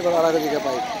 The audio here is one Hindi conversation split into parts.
नहीं बता रहा था पाइप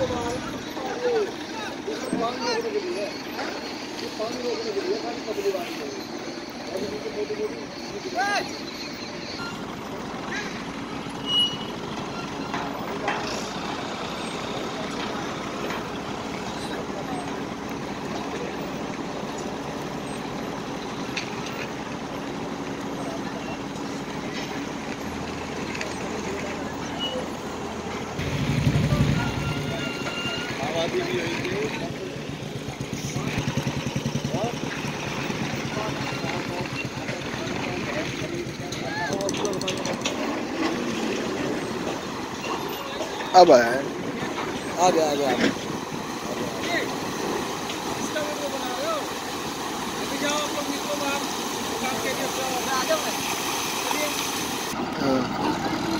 अब आया है आ गया आ गया आ गया हाँ।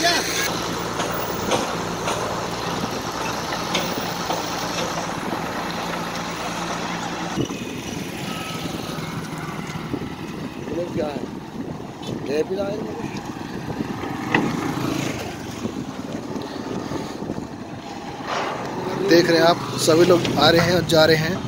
क्या है देख रहे हैं आप, सभी लोग आ रहे हैं और जा रहे हैं।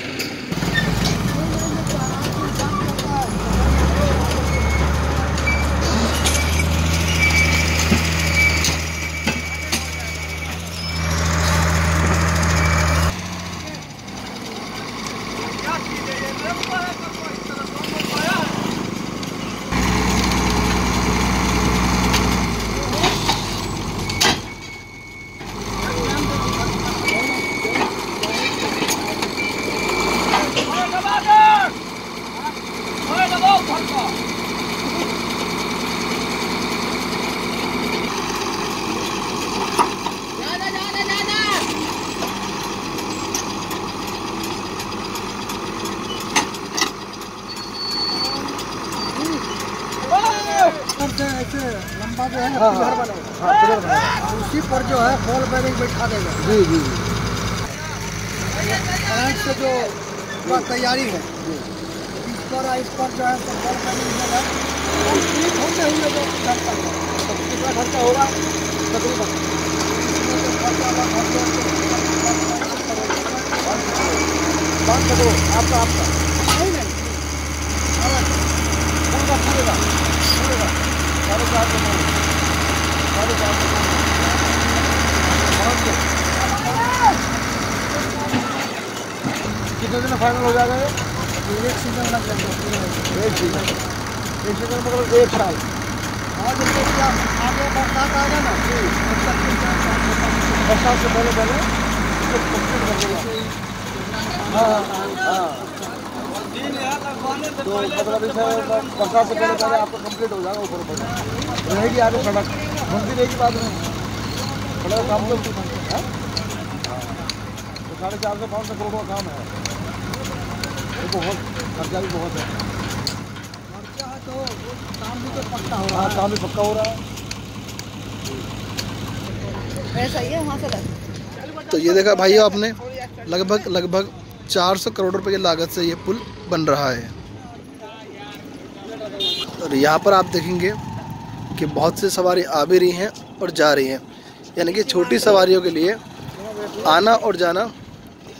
Beleza, vamos parar com a coisa. लंबा जो है हाँ, पिलर हाँ। बनेगा हाँ पिलर बना उसी पर जो है फॉल बैरिंग बैठा देगा। जी जी। से जो पूरा तैयारी है इस पर इस पर जो है तो फॉल बैरिंग होगा होते हुए जो खर्चा होगा कितना खर्चा होगा? तकरीबन। आपका आपका। नहीं नहीं अलग पूरा पूरेगा पूरेगा साढ़े चार करोड़ साढ़े चार करोड़ पाँच सौ कितने दिन में फाइनल हो जाएगा ये एक सीज़न लग जाएगा एक सीज़न एक सीज़न मतलब एक साल। हाँ जैसे क्या आगे बरसात आएगा ना तक बरसात से पहले पहले देगा हाँ हाँ तो मतलब इसे बरसात से पहले पहले आपका कंप्लीट हो जाएगा ऊपर ऊपर। रहेगी आगे सड़क। बनती रहेगी बाद में सड़क काम हाँ? तो साढ़े चार सौ पाँच सौ करोड़ का काम है। ये बहुत खर्चा भी बहुत है। खर्चा है तो काम भी तो पक्का हो रहा हाँ है। काम भी पक्का हो रहा है। वैसा ही है वहाँ से तो ये देखा भाइयों आपने लगभग लगभग 400 करोड़ रुपए की लागत से ये पुल बन रहा है। और यहाँ पर आप देखेंगे कि बहुत से सवारी आ भी रही हैं और जा रही हैं। यानी कि छोटी सवारियों के लिए आना और जाना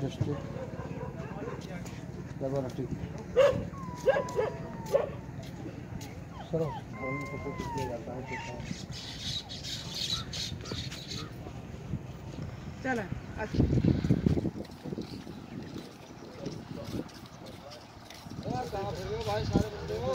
district laboratory. सर बोलने को तो किया जाता है चला अच्छा भाई सारे बंदे हो।